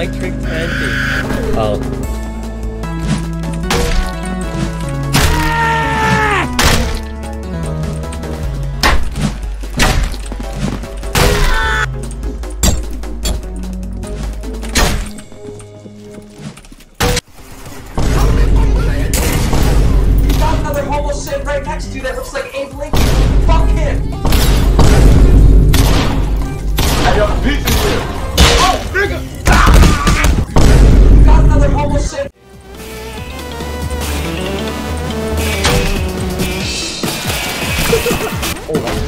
I tricked Andy. Oh. Another homo sitting right next to you that looks like Abe Lincoln. Andy. Oh,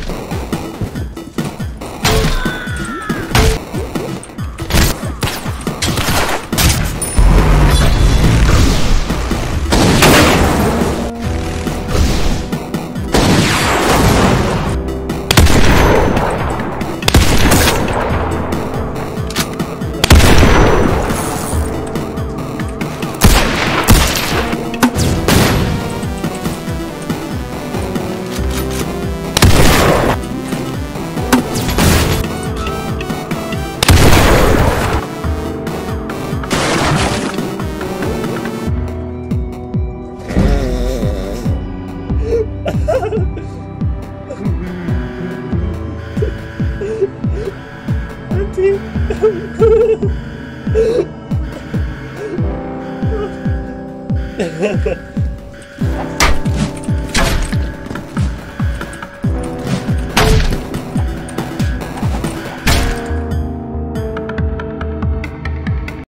Ha ha ha.